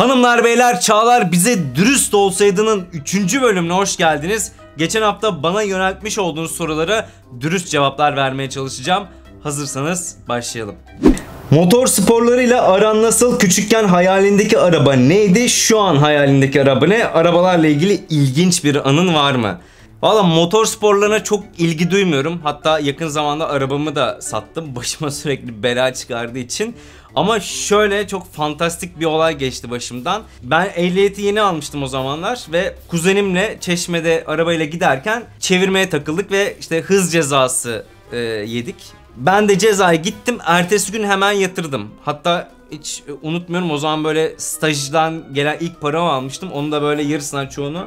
Hanımlar beyler çağlar bize dürüst olsaydının 3. bölümüne hoş geldiniz. Geçen hafta bana yöneltmiş olduğunuz sorulara dürüst cevaplar vermeye çalışacağım. Hazırsanız başlayalım. Motor sporlarıyla aran nasıl? Küçükken hayalindeki araba neydi? Şu an hayalindeki araba ne? Arabalarla ilgili ilginç bir anın var mı? Valla motor sporlarına çok ilgi duymuyorum. Hatta yakın zamanda arabamı da sattım. Başıma sürekli bela çıkardığı için. Ama şöyle çok fantastik bir olay geçti başımdan. Ben ehliyeti yeni almıştım o zamanlar ve kuzenimle Çeşme'de arabayla giderken çevirmeye takıldık ve işte hız cezası e, yedik. Ben de cezaya gittim. Ertesi gün hemen yatırdım. Hatta hiç unutmuyorum o zaman böyle stajdan gelen ilk paramı almıştım. Onu da böyle yarısından çoğunu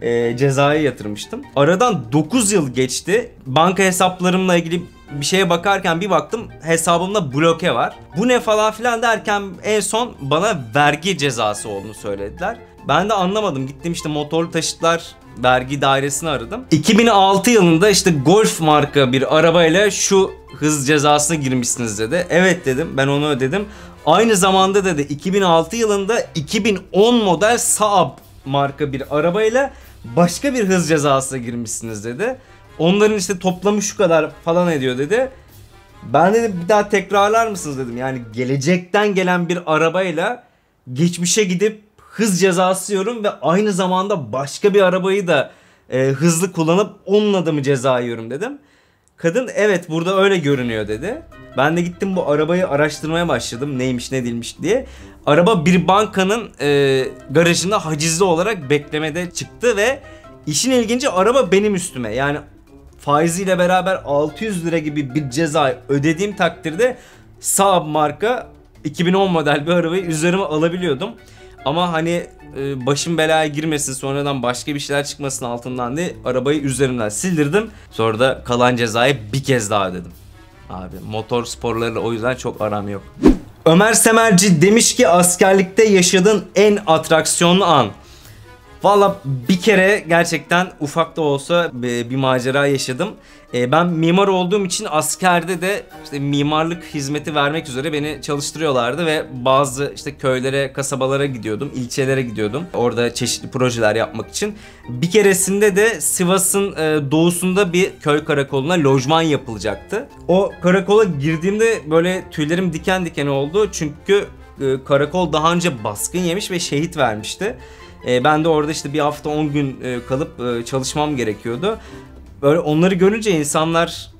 e, cezaya yatırmıştım. Aradan 9 yıl geçti. Banka hesaplarımla ilgili bir şeye bakarken bir baktım hesabımda bloke var. Bu ne falan filan derken en son bana vergi cezası olduğunu söylediler. Ben de anlamadım. Gittim işte motorlu taşıtlar vergi dairesini aradım. 2006 yılında işte Golf marka bir arabayla şu hız cezasına girmişsiniz dedi. Evet dedim ben onu ödedim. Aynı zamanda dedi 2006 yılında 2010 model Saab marka bir arabayla başka bir hız cezasına girmişsiniz dedi. Onların işte toplamı şu kadar falan ediyor dedi. Ben dedim bir daha tekrarlar mısınız dedim. Yani gelecekten gelen bir arabayla geçmişe gidip hız cezası yiyorum ve aynı zamanda başka bir arabayı da e, hızlı kullanıp onunla da mı ceza yiyorum dedim. Kadın evet burada öyle görünüyor dedi. Ben de gittim bu arabayı araştırmaya başladım neymiş ne değilmiş diye. Araba bir bankanın e, garajında hacizli olarak beklemede çıktı ve işin ilginci araba benim üstüme. Yani faiziyle beraber 600 lira gibi bir ceza ödediğim takdirde Saab marka 2010 model bir arabayı üzerime alabiliyordum. Ama hani e, başım belaya girmesin sonradan başka bir şeyler çıkmasın altından diye arabayı üzerimden sildirdim. Sonra da kalan cezayı bir kez daha ödedim. Abi motor sporlarıyla o yüzden çok aram yok. Ömer Semerci demiş ki askerlikte yaşadığın en atraksiyonlu an. Valla bir kere gerçekten ufak da olsa bir macera yaşadım. E, ben mimar olduğum için askerde de işte mimarlık hizmeti vermek üzere beni çalıştırıyorlardı ve bazı işte köylere, kasabalara gidiyordum, ilçelere gidiyordum. Orada çeşitli projeler yapmak için. Bir keresinde de Sivas'ın e, doğusunda bir köy karakoluna lojman yapılacaktı. O karakola girdiğimde böyle tüylerim diken diken oldu çünkü e, karakol daha önce baskın yemiş ve şehit vermişti. E, ben de orada işte bir hafta 10 gün e, kalıp e, çalışmam gerekiyordu. Böyle onları görünce insanlar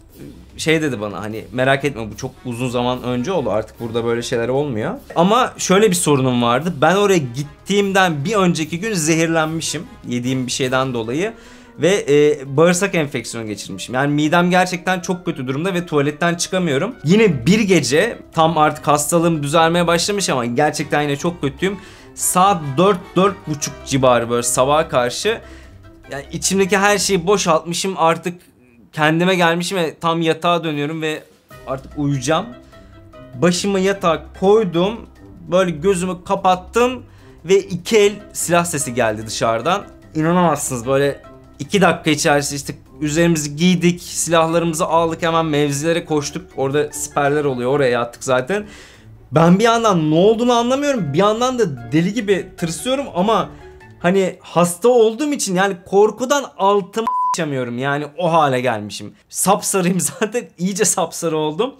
e, şey dedi bana hani merak etme bu çok uzun zaman önce oldu artık burada böyle şeyler olmuyor. Ama şöyle bir sorunum vardı. Ben oraya gittiğimden bir önceki gün zehirlenmişim yediğim bir şeyden dolayı ve e, bağırsak enfeksiyonu geçirmişim. Yani midem gerçekten çok kötü durumda ve tuvaletten çıkamıyorum. Yine bir gece tam artık hastalığım düzelmeye başlamış ama gerçekten yine çok kötüyüm saat 4-4.30 civarı böyle sabaha karşı yani içimdeki her şeyi boşaltmışım artık kendime gelmişim ve tam yatağa dönüyorum ve artık uyuyacağım. Başımı yatağa koydum böyle gözümü kapattım ve iki el silah sesi geldi dışarıdan. İnanamazsınız böyle iki dakika içerisinde işte üzerimizi giydik silahlarımızı aldık hemen mevzilere koştuk orada siperler oluyor oraya yattık zaten. Ben bir yandan ne olduğunu anlamıyorum. Bir yandan da deli gibi tırsıyorum ama hani hasta olduğum için yani korkudan altıma sıçamıyorum. Yani o hale gelmişim. Sapsarıyım zaten iyice sapsarı oldum.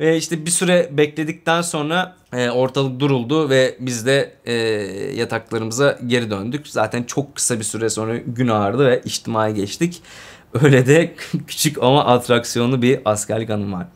Ve işte bir süre bekledikten sonra e, ortalık duruldu ve biz de e, yataklarımıza geri döndük. Zaten çok kısa bir süre sonra gün ağardı ve içtimai geçtik. Öyle de küçük ama atraksiyonlu bir askerlik anım var.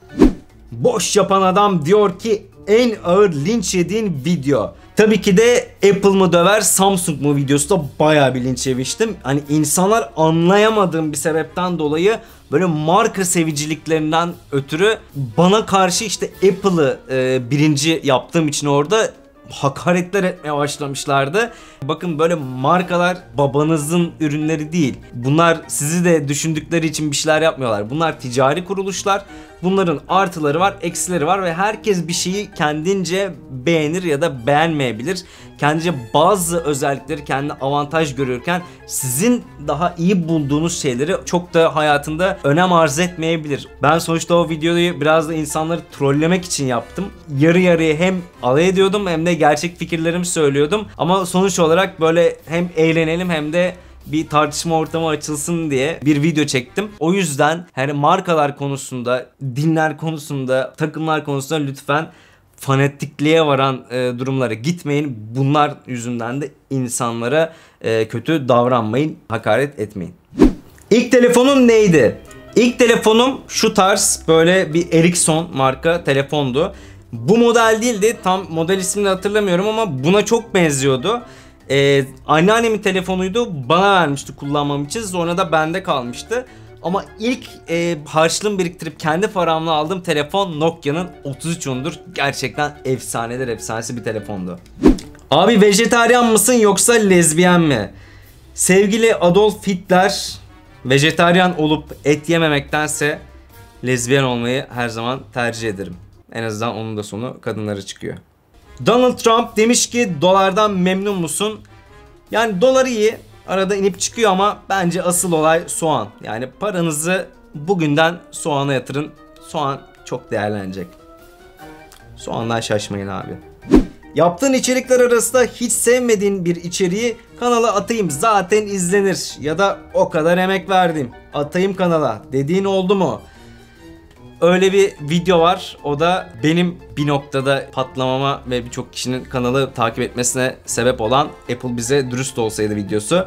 Boş yapan adam diyor ki en ağır linç yediğin video. Tabii ki de Apple mı döver Samsung mu videosu da bayağı bir linç yemiştim. Hani insanlar anlayamadığım bir sebepten dolayı böyle marka seviciliklerinden ötürü bana karşı işte Apple'ı e, birinci yaptığım için orada hakaretler etmeye başlamışlardı. Bakın böyle markalar babanızın ürünleri değil. Bunlar sizi de düşündükleri için bir şeyler yapmıyorlar. Bunlar ticari kuruluşlar. Bunların artıları var, eksileri var ve herkes bir şeyi kendince beğenir ya da beğenmeyebilir. Kendince bazı özellikleri kendi avantaj görürken sizin daha iyi bulduğunuz şeyleri çok da hayatında önem arz etmeyebilir. Ben sonuçta o videoyu biraz da insanları trollemek için yaptım. Yarı yarıya hem alay ediyordum hem de gerçek fikirlerimi söylüyordum. Ama sonuç olarak böyle hem eğlenelim hem de bir tartışma ortamı açılsın diye bir video çektim. O yüzden hani markalar konusunda, dinler konusunda, takımlar konusunda lütfen fanatikliğe varan e, durumlara gitmeyin. Bunlar yüzünden de insanlara e, kötü davranmayın, hakaret etmeyin. İlk telefonun neydi? İlk telefonum şu tarz böyle bir Ericsson marka telefondu. Bu model değildi. Tam model ismini hatırlamıyorum ama buna çok benziyordu. Ee, anneannemin telefonuydu. Bana vermişti kullanmam için. Sonra da bende kalmıştı. Ama ilk e, harçlığımı biriktirip kendi paramla aldığım telefon Nokia'nın 3310'dur. Gerçekten efsaneler efsanesi bir telefondu. Abi vejetaryen mısın yoksa lezbiyen mi? Sevgili Adolf Hitler vejetaryen olup et yememektense lezbiyen olmayı her zaman tercih ederim. En azından onun da sonu kadınlara çıkıyor. Donald Trump demiş ki dolardan memnun musun? Yani dolar iyi arada inip çıkıyor ama bence asıl olay soğan. Yani paranızı bugünden soğana yatırın. Soğan çok değerlenecek. Soğandan şaşmayın abi. Yaptığın içerikler arasında hiç sevmediğin bir içeriği kanala atayım zaten izlenir ya da o kadar emek verdim atayım kanala dediğin oldu mu? Öyle bir video var. O da benim bir noktada patlamama ve birçok kişinin kanalı takip etmesine sebep olan Apple bize dürüst olsaydı videosu.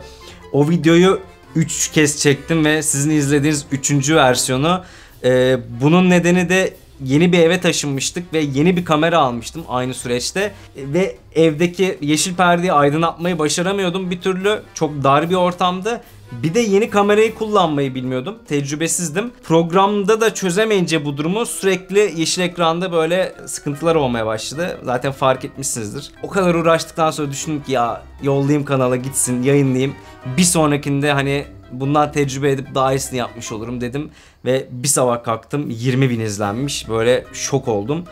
O videoyu 3 kez çektim ve sizin izlediğiniz 3. versiyonu. Ee, bunun nedeni de yeni bir eve taşınmıştık ve yeni bir kamera almıştım aynı süreçte ve evdeki yeşil perdeyi aydınlatmayı başaramıyordum bir türlü çok dar bir ortamdı bir de yeni kamerayı kullanmayı bilmiyordum. Tecrübesizdim. Programda da çözemeyince bu durumu sürekli yeşil ekranda böyle sıkıntılar olmaya başladı. Zaten fark etmişsinizdir. O kadar uğraştıktan sonra düşündüm ki ya yollayayım kanala gitsin yayınlayayım. Bir sonrakinde hani bundan tecrübe edip daha iyisini yapmış olurum dedim. Ve bir sabah kalktım 20 bin izlenmiş. Böyle şok oldum.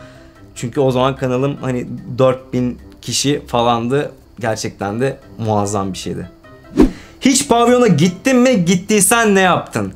Çünkü o zaman kanalım hani 4000 kişi falandı. Gerçekten de muazzam bir şeydi. Hiç pavyona gittin mi? Gittiysen ne yaptın?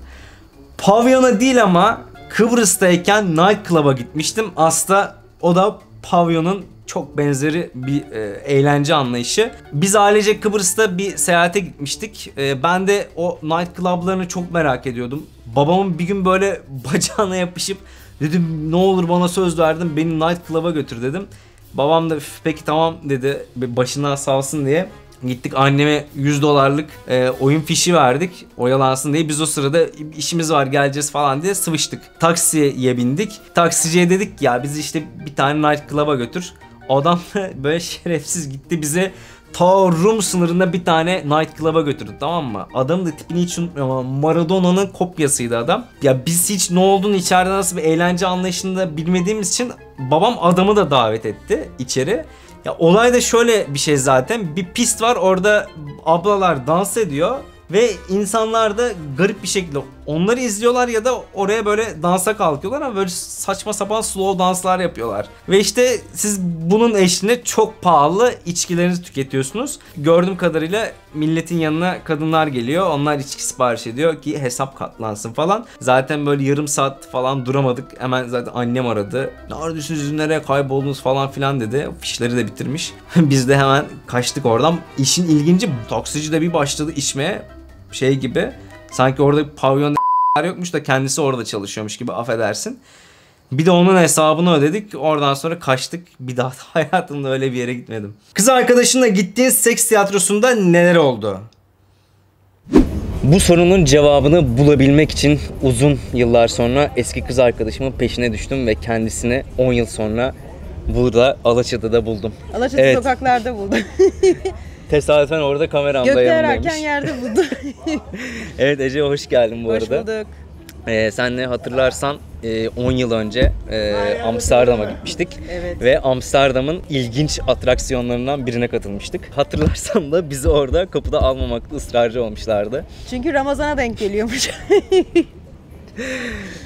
Pavyona değil ama Kıbrıs'tayken night club'a gitmiştim. Aslında o da pavyonun çok benzeri bir e, eğlence anlayışı. Biz ailece Kıbrıs'ta bir seyahate gitmiştik. E, ben de o night club'larını çok merak ediyordum. Babamın bir gün böyle bacağına yapışıp dedim ne olur bana söz verdin beni night club'a götür dedim. Babam da peki tamam dedi başından sağ olsun diye. Gittik anneme 100 dolarlık e, oyun fişi verdik oyalansın diye. Biz o sırada işimiz var geleceğiz falan diye sıvıştık. Taksiye bindik. Taksiciye dedik ya bizi işte bir tane night club'a götür. Adam böyle şerefsiz gitti bize ta Rum sınırında bir tane night club'a götürdü tamam mı? Adam da tipini hiç unutmuyorum ama Maradona'nın kopyasıydı adam. Ya biz hiç ne olduğunu içeride nasıl bir eğlence anlayışında bilmediğimiz için babam adamı da davet etti içeri. Ya olay da şöyle bir şey zaten. Bir pist var orada ablalar dans ediyor ve insanlar da garip bir şekilde onları izliyorlar ya da oraya böyle dansa kalkıyorlar ama böyle saçma sapan slow danslar yapıyorlar. Ve işte siz bunun eşliğinde çok pahalı içkilerinizi tüketiyorsunuz. Gördüğüm kadarıyla milletin yanına kadınlar geliyor. Onlar içki sipariş ediyor ki hesap katlansın falan. Zaten böyle yarım saat falan duramadık. Hemen zaten annem aradı. Neredesiniz nereye kayboldunuz falan filan dedi. Fişleri de bitirmiş. Biz de hemen kaçtık oradan. İşin ilginci taksici de bir başladı içmeye şey gibi. Sanki orada pavyon yokmuş da kendisi orada çalışıyormuş gibi affedersin. Bir de onun hesabını ödedik. Oradan sonra kaçtık. Bir daha hayatımda öyle bir yere gitmedim. Kız arkadaşınla gittiğin seks tiyatrosunda neler oldu? Bu sorunun cevabını bulabilmek için uzun yıllar sonra eski kız arkadaşımın peşine düştüm ve kendisini 10 yıl sonra burada Alaçatı'da buldum. Alaçatı evet. sokaklarda buldum. Tesadüfen orada kameramda Gökte ararken yerde buldum. evet Ece hoş geldin bu hoş arada. Hoş bulduk. Ee, senle hatırlarsan 10 e, yıl önce e, Amsterdam'a gitmiştik. Evet. Ve Amsterdam'ın ilginç atraksiyonlarından birine katılmıştık. Hatırlarsan da bizi orada kapıda almamakta ısrarcı olmuşlardı. Çünkü Ramazan'a denk geliyormuş.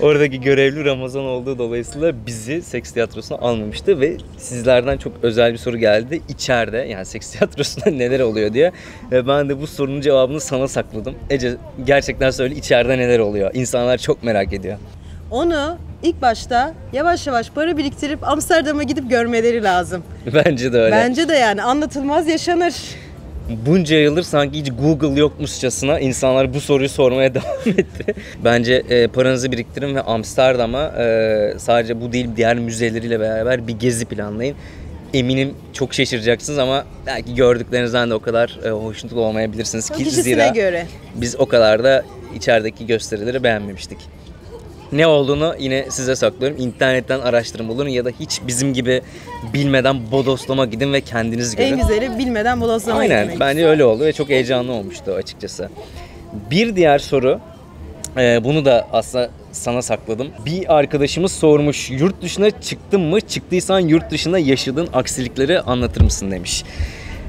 Oradaki görevli Ramazan olduğu dolayısıyla bizi seks tiyatrosuna almamıştı ve sizlerden çok özel bir soru geldi. İçeride yani seks tiyatrosunda neler oluyor diye. Ve ben de bu sorunun cevabını sana sakladım. Ece gerçekten söyle içeride neler oluyor? İnsanlar çok merak ediyor. Onu ilk başta yavaş yavaş para biriktirip Amsterdam'a gidip görmeleri lazım. Bence de öyle. Bence de yani anlatılmaz yaşanır. Bunca yıldır sanki hiç Google yokmuşçasına insanlar bu soruyu sormaya devam etti. Bence e, paranızı biriktirin ve Amsterdam'a e, sadece bu değil diğer müzeleriyle beraber bir gezi planlayın. Eminim çok şaşıracaksınız ama belki gördüklerinizden de o kadar e, hoşnut olmayabilirsiniz. Ki zira göre. biz o kadar da içerideki gösterileri beğenmemiştik. Ne olduğunu yine size saklıyorum. İnternetten araştırın bulun ya da hiç bizim gibi bilmeden bodoslama gidin ve kendiniz görün. En güzeli bilmeden bodoslama Aynen gitmek. bence öyle oldu ve çok heyecanlı olmuştu açıkçası. Bir diğer soru e, bunu da aslında sana sakladım. Bir arkadaşımız sormuş yurt dışına çıktın mı? Çıktıysan yurt dışında yaşadığın aksilikleri anlatır mısın demiş.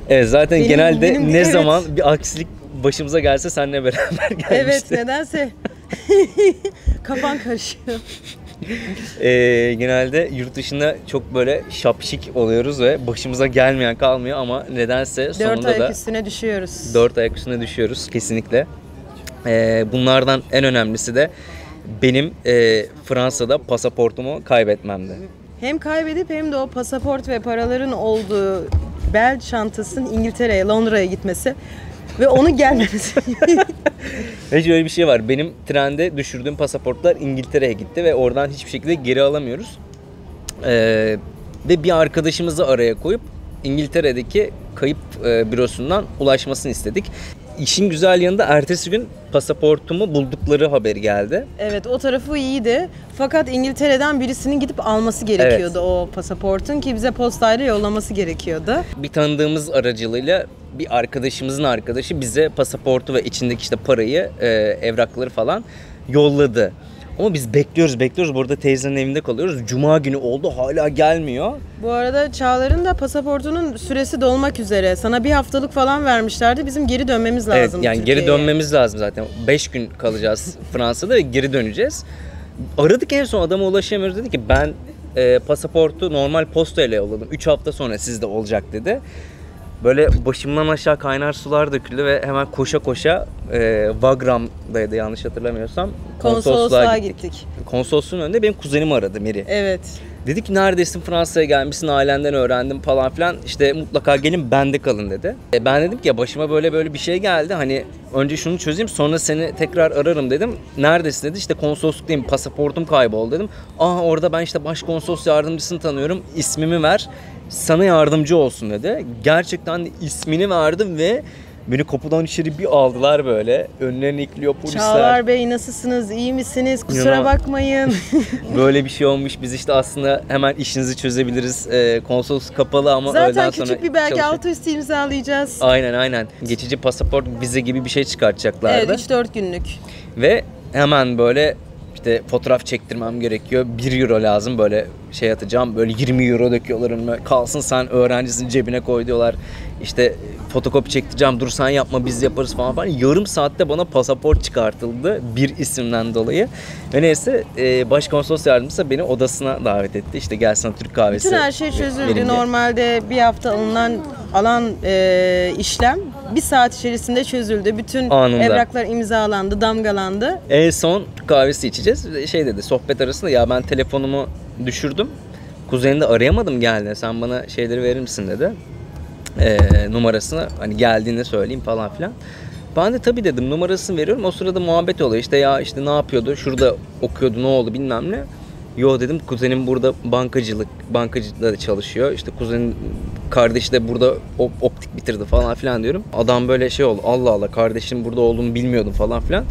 Evet zaten Benim- genelde benim- ne evet. zaman bir aksilik başımıza gelse seninle beraber gelmişti. Evet nedense. Kafan karışıyor. Ee, genelde yurt dışında çok böyle şapşik oluyoruz ve başımıza gelmeyen kalmıyor ama nedense Dört sonunda ayak da üstüne düşüyoruz. dört ayak üstüne düşüyoruz kesinlikle. Ee, bunlardan en önemlisi de benim e, Fransa'da pasaportumu kaybetmemdi. Hem kaybedip hem de o pasaport ve paraların olduğu bel çantasının İngiltere'ye, Londra'ya gitmesi ve onu gelmemesi. Ve şöyle bir şey var. Benim trende düşürdüğüm pasaportlar İngiltere'ye gitti ve oradan hiçbir şekilde geri alamıyoruz. Ee, ve bir arkadaşımızı araya koyup İngiltere'deki kayıp e, bürosundan ulaşmasını istedik. İşin güzel yanında ertesi gün pasaportumu buldukları haberi geldi. evet o tarafı iyiydi. Fakat İngiltere'den birisinin gidip alması gerekiyordu o pasaportun ki bize postayla yollaması gerekiyordu. Bir tanıdığımız aracılığıyla bir arkadaşımızın arkadaşı bize pasaportu ve içindeki işte parayı, e, evrakları falan yolladı. Ama biz bekliyoruz bekliyoruz. Burada teyzenin evinde kalıyoruz. Cuma günü oldu hala gelmiyor. Bu arada Çağlar'ın da pasaportunun süresi dolmak üzere. Sana bir haftalık falan vermişlerdi. Bizim geri dönmemiz Evet lazım. yani geri dönmemiz lazım zaten. 5 gün kalacağız Fransa'da ve geri döneceğiz. Aradık en son adama ulaşamıyoruz dedi ki ben e, pasaportu normal postayla yolladım. 3 hafta sonra sizde olacak dedi. Böyle başımdan aşağı kaynar sular döküldü ve hemen koşa koşa e, Vagram'daydı yanlış hatırlamıyorsam. Konsolosluğa gittik. gittik. Konsolosluğun önünde benim kuzenim aradı Meri. Evet. Dedi ki neredesin Fransa'ya gelmişsin ailenden öğrendim falan filan işte mutlaka gelin bende kalın dedi. E ben dedim ki ya başıma böyle böyle bir şey geldi hani önce şunu çözeyim sonra seni tekrar ararım dedim. Neredesin dedi işte konsolosluktayım pasaportum kayboldu dedim. Aa orada ben işte başkonsolos yardımcısını tanıyorum ismimi ver sana yardımcı olsun dedi. Gerçekten ismini verdim ve beni kapıdan içeri bir aldılar böyle. Önlerine ikliyor polisler. Çağlar Bey nasılsınız? İyi misiniz? Kusura İnanamam. bakmayın. Böyle bir şey olmuş. Biz işte aslında hemen işinizi çözebiliriz. Ee, konsolos kapalı ama öğleden Zaten sonra küçük bir belge çalışıyor. altı üstü imzalayacağız. Aynen aynen. Geçici pasaport vize gibi bir şey çıkartacaklardı. Evet 3-4 günlük. Ve hemen böyle işte fotoğraf çektirmem gerekiyor. 1 euro lazım böyle şey atacağım. Böyle 20 euro döküyorlar önüme. Kalsın sen öğrencisin cebine koy diyorlar. İşte fotokopi çektireceğim dur sen yapma biz yaparız falan falan. Yarım saatte bana pasaport çıkartıldı bir isimden dolayı. Ve neyse e, başkonsolos yardımcısı beni odasına davet etti. İşte gel sana Türk kahvesi. Bütün her şey çözüldü. Normalde bir hafta alınan alan e, işlem bir saat içerisinde çözüldü. Bütün Anında. evraklar imzalandı, damgalandı. En son kahvesi içeceğiz. Şey dedi sohbet arasında ya ben telefonumu düşürdüm. Kuzenini de arayamadım geldi. Sen bana şeyleri verir misin dedi. Ee, numarasını hani geldiğinde söyleyeyim falan filan. Ben de tabii dedim numarasını veriyorum. O sırada muhabbet oluyor. İşte ya işte ne yapıyordu? Şurada okuyordu ne oldu bilmem ne. Yo dedim kuzenim burada bankacılık, bankacılıkta çalışıyor. İşte kuzenin kardeşi de burada op- optik bitirdi falan filan diyorum. Adam böyle şey oldu. Allah Allah kardeşim burada olduğunu bilmiyordum falan filan.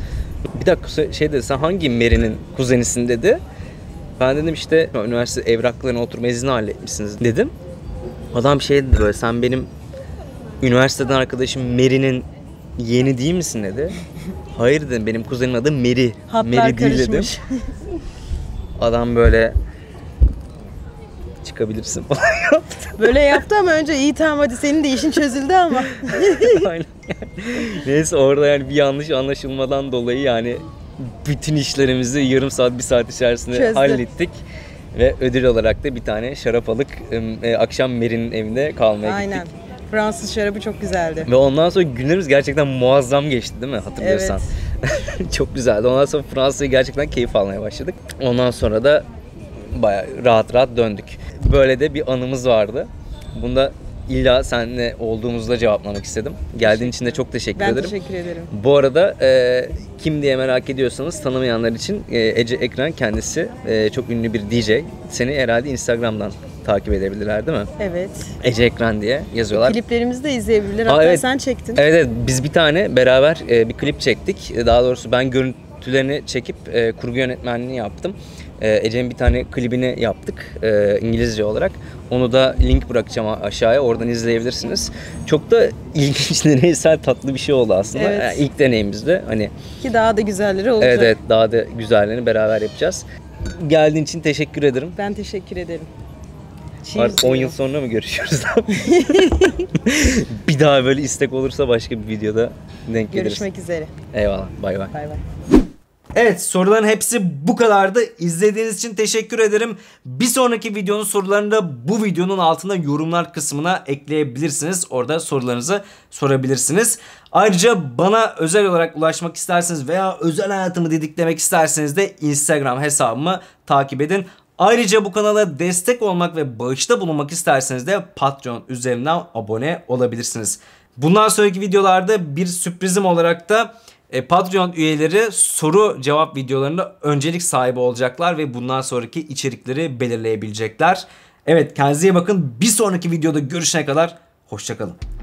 Bir dakika şey dedi sen hangi Meri'nin kuzenisin dedi. Ben dedim işte üniversite evraklarına oturma izni halletmişsiniz dedim. Adam şey dedi böyle sen benim üniversiteden arkadaşım Meri'nin yeni değil misin dedi. Hayır dedim benim kuzenim adı Meri. Hatlar Meri değil dedim. Adam böyle çıkabilirsin falan yaptı. Böyle yaptı ama önce iyi tamam hadi senin de işin çözüldü ama. Aynen. Neyse orada yani bir yanlış anlaşılmadan dolayı yani bütün işlerimizi yarım saat bir saat içerisinde Çözdü. hallettik. Ve ödül olarak da bir tane şarap alıp e, akşam Meri'nin evinde kalmaya Aynen. gittik. Fransız şarabı çok güzeldi. Ve ondan sonra günlerimiz gerçekten muazzam geçti değil mi hatırlıyorsan? Çok güzeldi. Ondan sonra Fransa'yı gerçekten keyif almaya başladık. Ondan sonra da bayağı rahat rahat döndük. Böyle de bir anımız vardı. Bunda illa seninle olduğumuzda cevaplamak istedim. Geldiğin için de çok teşekkür Ben ederim. teşekkür ederim. Bu arada e, kim diye merak ediyorsanız tanımayanlar için e, Ece Ekran kendisi e, çok ünlü bir DJ. Seni herhalde Instagram'dan takip edebilirler değil mi? Evet. Ece Ekran diye yazıyorlar. Kliplerimizi de izleyebilirler. Aa, Hatta evet. sen çektin. Evet, evet biz bir tane beraber e, bir klip çektik. E, Daha doğrusu ben görüntülerini çekip e, kurgu yönetmenliğini yaptım. E, Ece'nin bir tane klibini yaptık e, İngilizce olarak. Onu da link bırakacağım aşağıya. Oradan izleyebilirsiniz. Çok da ilginç, deneysel, tatlı bir şey oldu aslında. Evet. Yani ilk deneyimizde. Hani Ki daha da güzelleri olacak. evet evet daha da güzellerini beraber yapacağız. Geldiğin için teşekkür ederim. Ben teşekkür ederim. Artık 10 yıl sonra mı görüşüyoruz? bir daha böyle istek olursa başka bir videoda denk geliriz. Görüşmek üzere. Eyvallah. Bay bay. Bay bay. Evet soruların hepsi bu kadardı. İzlediğiniz için teşekkür ederim. Bir sonraki videonun sorularını da bu videonun altında yorumlar kısmına ekleyebilirsiniz. Orada sorularınızı sorabilirsiniz. Ayrıca bana özel olarak ulaşmak isterseniz veya özel hayatımı didiklemek isterseniz de Instagram hesabımı takip edin. Ayrıca bu kanala destek olmak ve bağışta bulunmak isterseniz de Patreon üzerinden abone olabilirsiniz. Bundan sonraki videolarda bir sürprizim olarak da e, Patreon üyeleri soru cevap videolarında öncelik sahibi olacaklar ve bundan sonraki içerikleri belirleyebilecekler. Evet kendinize iyi bakın. Bir sonraki videoda görüşene kadar hoşçakalın.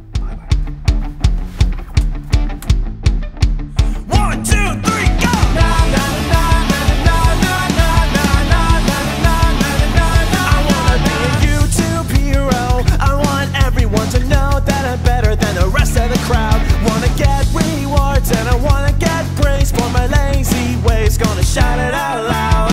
and I wanna get praise for my lazy ways. Gonna shout it out loud.